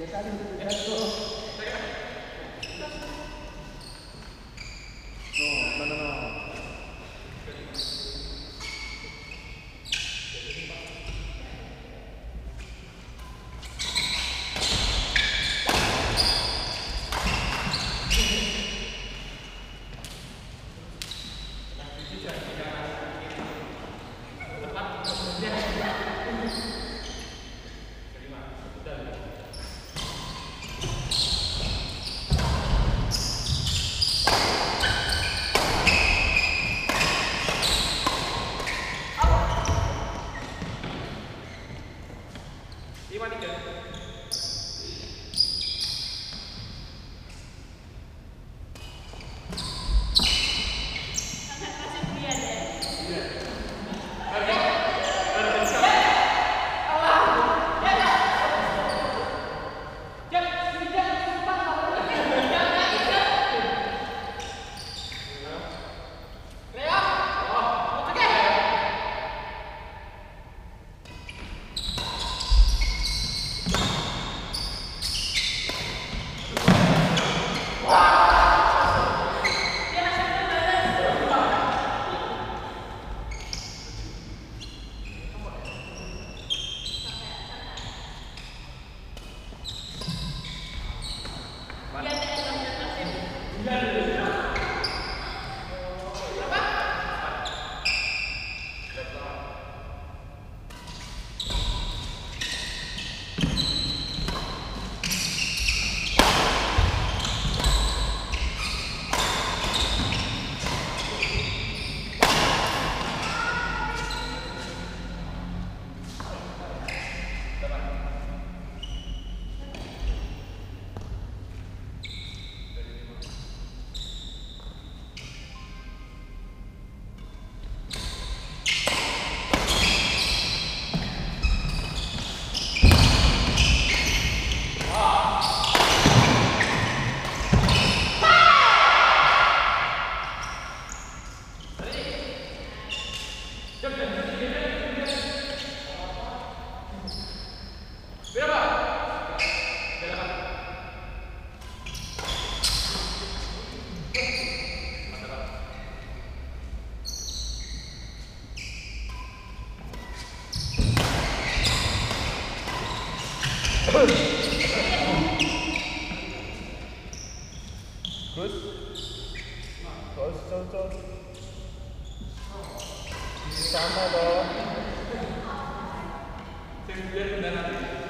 Deja de Sama dong. Good.